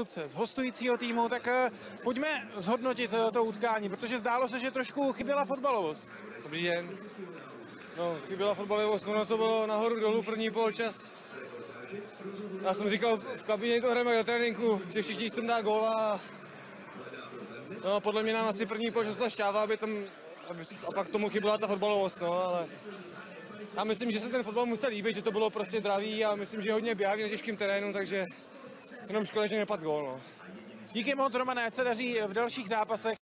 zástupce z hostujícího týmu, tak eh, pojďme zhodnotit eh, to utkání, protože zdálo se, že trošku chyběla fotbalovost. Dobrý den. No, chyběla fotbalovost, ono to bylo nahoru dolů první poločas. Já jsem říkal v kabině to hrajeme do tréninku, že všichni chceme dát góla. No podle mě nám asi první poločas ta šťáva, aby tam, aby, a pak tomu chyběla ta fotbalovost, no, ale já myslím, že se ten fotbal musel líbit, že to bylo prostě dravý a myslím, že hodně běhavý na těžkém terénu, takže jenom škoda, že nepadl gól, no. Díky moc, Romane, ať se daří v dalších zápasech.